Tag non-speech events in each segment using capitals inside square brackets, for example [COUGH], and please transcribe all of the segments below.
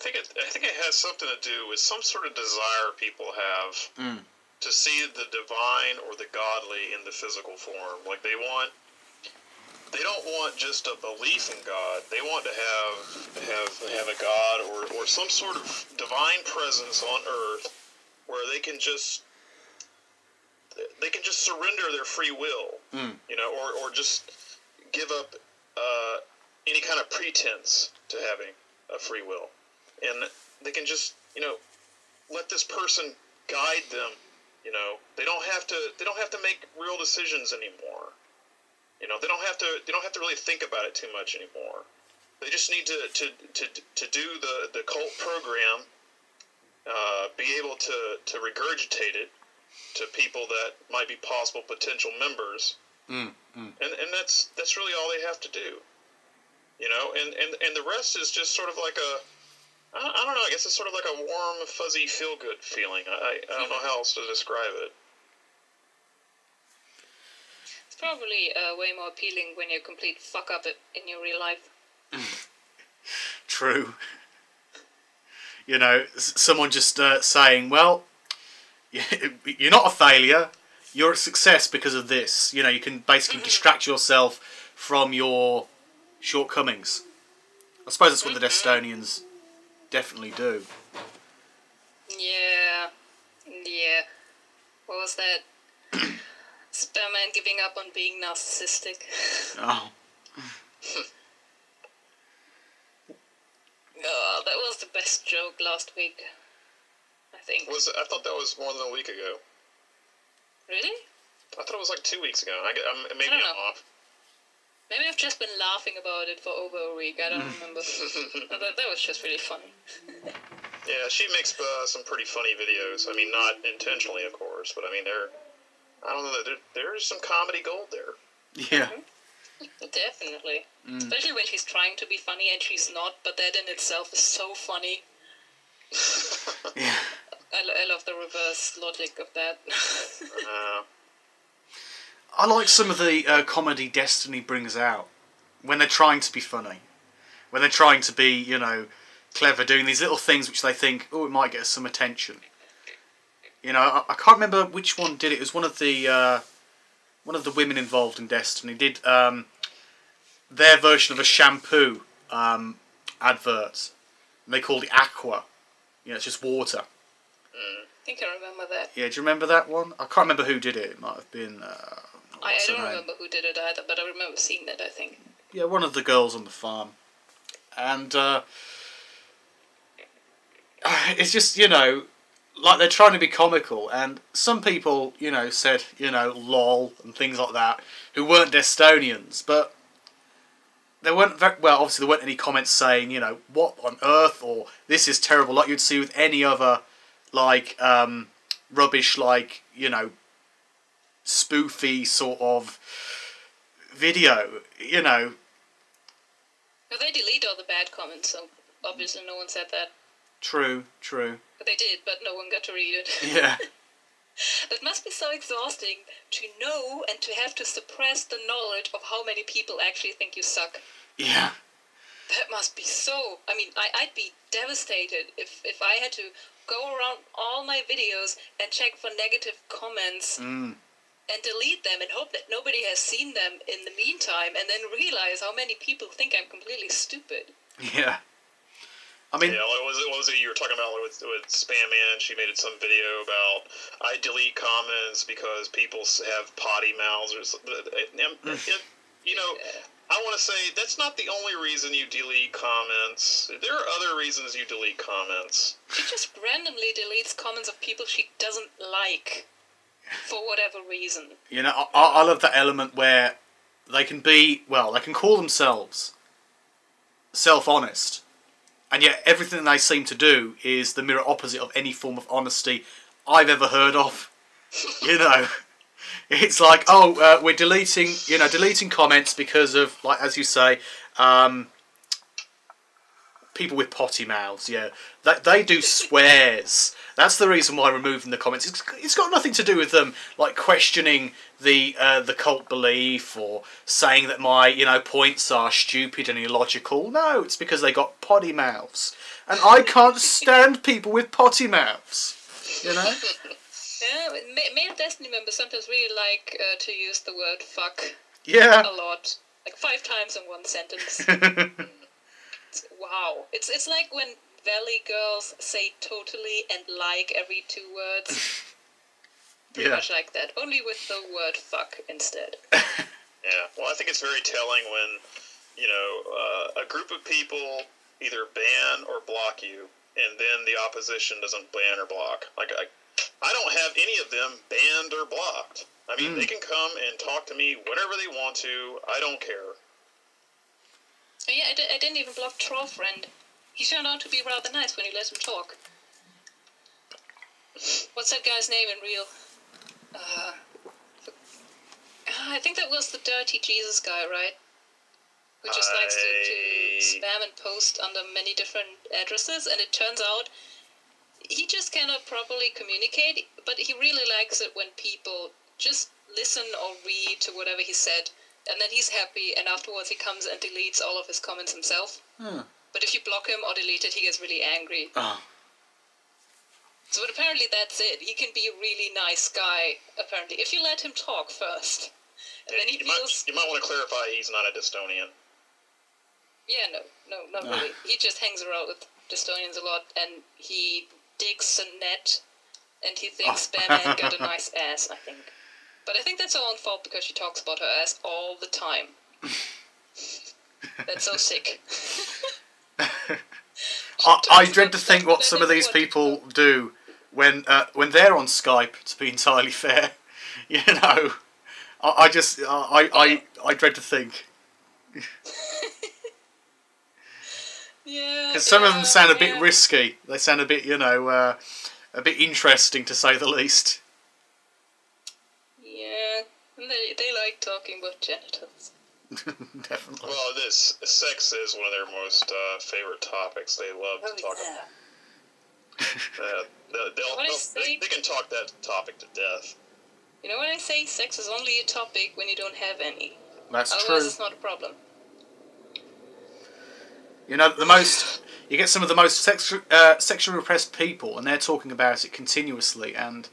think it. I think it has something to do with some sort of desire people have Mm. to see the divine or the godly in the physical form. Like they want. They don't want just a belief in God. They want to have have have a God or, or some sort of divine presence on earth where they can just they can just surrender their free will, Mm. you know, or, or just give up uh, any kind of pretense to having a free will, and they can just you know let this person guide them. You know, they don't have to they don't have to make real decisions anymore. You know, they don't have to they don't have to really think about it too much anymore. They just need to to, to, to do the, the cult program, uh, be able to, to regurgitate it to people that might be possible potential members, Mm. Mm. and and that's that's really all they have to do. You know, and, and, and the rest is just sort of like a I don't, I don't know. I guess it's sort of like a warm, fuzzy, feel good feeling. I, I, I don't know how else to describe it. It's probably uh, way more appealing when you're a complete fuck up in your real life. [LAUGHS] True. You know, someone just uh, saying, "Well, [LAUGHS] you're not a failure. You're a success because of this." You know, you can basically distract yourself from your shortcomings. I suppose that's what the Estonians definitely do. Yeah. Yeah. What was that? [CLEARS THROAT] Spider-Man giving up on being narcissistic. Oh, [LAUGHS] Oh, that was the best joke last week. I think. Was I thought that was more than a week ago. Really? I thought it was like two weeks ago. I, am um, maybe I don't I'm know. off. Maybe I've just been laughing about it for over a week. I don't remember. [LAUGHS] That, that was just really funny. [LAUGHS] Yeah, she makes uh, some pretty funny videos. I mean, not intentionally, of course, but I mean, there. I don't know. There, there's some comedy gold there. yeah. [LAUGHS] Definitely. Mm. Especially when she's trying to be funny and she's not, but that in itself is so funny. Yeah. I, I love the reverse logic of that. Uh, I like some of the uh, comedy Desteni brings out when they're trying to be funny, when they're trying to be, you know, clever, doing these little things which they think, oh, it might get us some attention. You know, I, I can't remember which one did it. It was one of the uh, one of the women involved in Desteni did um, their version of a shampoo um, advert. And they called it Aqua. You know, it's just water. I think I remember that. Yeah, do you remember that one? I can't remember who did it. It might have been. Uh, I, I don't remember who did it either, but I remember seeing that, I think. yeah, one of the girls on the farm, and uh, [SIGHS] it's just you know, like they're trying to be comical, and some people you know said you know lol and things like that who weren't Destonians, but there weren't very, well obviously there weren't any comments saying you know what on earth or this is terrible like you'd see with any other like um, rubbish like you know spoofy sort of video you know Well, they delete all the bad comments, so obviously no one said that. True, true. But they did, but no one got to read it. Yeah. [LAUGHS] That must be so exhausting to know and to have to suppress the knowledge of how many people actually think you suck. Yeah. That must be so. I mean, I, I'd be devastated if, if I had to go around all my videos and check for negative comments Mm. And delete them and hope that nobody has seen them in the meantime and then realize how many people think I'm completely stupid. Yeah. I mean, yeah, what was it? What was it you were talking about with, with Spam Man? She made some video about I delete comments because people have potty mouths or something. It- it- it- you know, I want to say that's not the only reason you delete comments. There are other reasons you delete comments. She just randomly deletes comments of people she doesn't like for whatever reason. you know, I, I love that element where they can be, well, they can call themselves self-honest, and yet everything they seem to do is the mirror opposite of any form of honesty I've ever heard of. [LAUGHS] You know, it's like, oh, uh, we're deleting, you know, deleting comments because of, like, as you say, um, people with potty mouths. Yeah, that they do [LAUGHS] swears. That's the reason why I'm removing the comments. It's, it's got nothing to do with them like questioning the uh, the cult belief or saying that my you know points are stupid and illogical. No, it's because they got potty mouths, and I can't stand people with potty mouths. You know. [LAUGHS] Yeah, male Desteni members sometimes really like uh, to use the word fuck Yeah. a lot, like five times in one sentence. [LAUGHS] Wow, it's it's like when Valley girls say totally and like every two words. [LAUGHS] Pretty Yeah. much like that, only with the word fuck instead. [LAUGHS] Yeah. Well, I think it's very telling when, you know, uh, a group of people either ban or block you, and then the opposition doesn't ban or block. Like, I, I don't have any of them banned or blocked. I mean, they can come and talk to me whenever they want to. I don't care. Oh, yeah, I, I didn't even block Troll Friend. He turned out to be rather nice when you let him talk. What's that guy's name in real? Uh, I think that was the Dirty Jesus guy, right? Who just likes to, to spam and post under many different addresses, and it turns out he just cannot properly communicate, but he really likes it when people just listen or read to whatever he said, and then he's happy, and afterwards he comes and deletes all of his comments himself. Hmm. But if you block him or delete it, he gets really angry. Oh. So but apparently that's it. He can be a really nice guy, apparently, if you let him talk first. And then he you, might, feels you might want to clarify he's not a Destonian. Yeah, no, no, not Ah. really. He just hangs around with Destonians a lot, and he digs a net, and he thinks Oh. Batman got a [LAUGHS] nice ass, I think. But I think that's her own fault because she talks about her ass all the time. [LAUGHS] that's so sick. [LAUGHS] [LAUGHS] I, I dread to think what some of these never wanted to people do when uh, when they're on Skype. To be entirely [LAUGHS] fair, [LAUGHS] you know, I, I just I, I I dread to think Yeah. because some of them sound a bit yeah. risky. They sound a bit you know uh, a bit interesting to say the least. Yeah, and they, they like talking about genitals. [LAUGHS] Definitely. Well, this sex is one of their most uh, favorite topics. They love Oh, to talk yeah. Uh, they'll, they'll, they'll- say- they, they can talk that topic to death. You know what I say? Sex is only a topic when you don't have any. That's Otherwise, true. it's not a problem. You know, the most you get some of the most sexu- uh, sexually repressed people, and they're talking about it continuously. And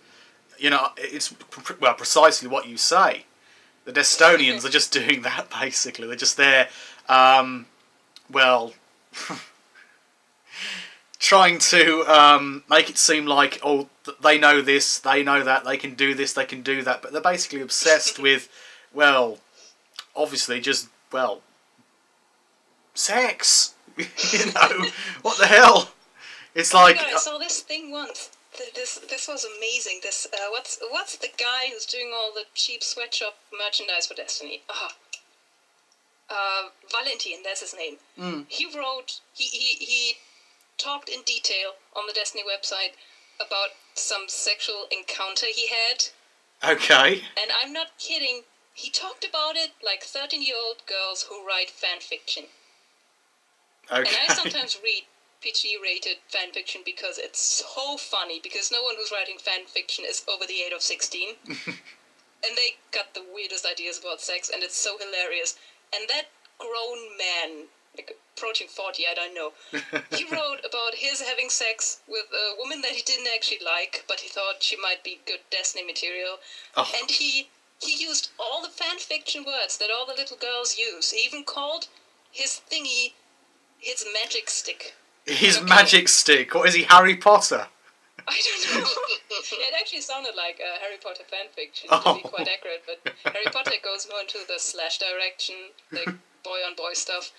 you know, it's pr- well precisely what you say. The Destonians are just doing that [LAUGHS] basically. They're just there, um, well, [LAUGHS] trying to um, make it seem like oh they know this, they know that, they can do this, they can do that. But they're basically obsessed [LAUGHS] with, well, obviously just well, sex. you know what the hell? It's like I saw this thing once. Th- This this was amazing. This uh, what's what's the guy who's doing all the cheap sweatshop merchandise for Desteni? Ah, uh, Valentin. That's his name. Mm. He wrote. He, he he talked in detail on the Desteni website about some sexual encounter he had, okay, and I'm not kidding. He talked about it like 13 year old girls who write fan fiction. okay. And I [LAUGHS] sometimes read PG rated fan fiction because it's so funny because no one who's writing fan fiction is over the age of 16. [LAUGHS] and they got the weirdest ideas about sex and it's so hilarious. And that grown man, like approaching 40, I don't know, he [LAUGHS] wrote about his having sex with a woman that he didn't actually like, but he thought she might be good Desteni material. Oh. And he he used all the fan fiction words that all the little girls use. He even called his thingy his magic stick. His Okay. magic stick. What is he, Harry Potter? I don't [LAUGHS] know. it actually sounded like a Harry Potter fan fiction, Oh. to be quite accurate, but Harry Potter goes more into the slash direction, like boy on boy stuff.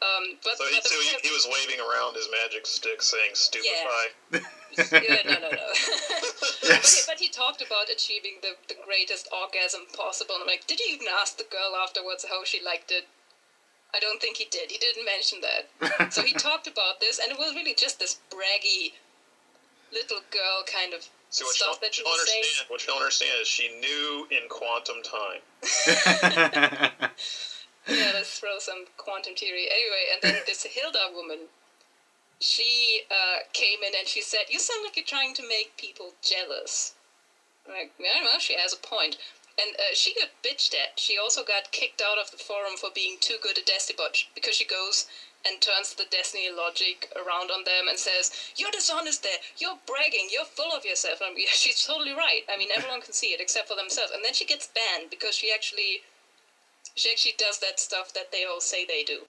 Um, but, So, he, so he, he was waving around his magic stick saying stupefy. yeah, no, no, no. [LAUGHS] but, he, but he talked about achieving the, the greatest orgasm possible. And I'm like, did you even ask the girl afterwards how she liked it? I don't think he did. He didn't mention that. [LAUGHS] so he talked about this, and it was really just this braggy little girl kind of See, what stuff that you don't was saying. understand, what you don't understand is she knew in quantum time. [LAUGHS] Yeah, let's throw some quantum theory. Anyway, and then this Hilda woman, she uh, came in and she said, "You sound like you're trying to make people jealous." I'm like, yeah, well, she has a point. And uh, she got bitched at. She also got kicked out of the forum for being too good at Desteni because she goes and turns the Desteni logic around on them and says, "You're dishonest there. You're bragging. You're full of yourself." And [LAUGHS] she's totally right. I mean, everyone can see it except for themselves. And then she gets banned because she actually, she actually does that stuff that they all say they do.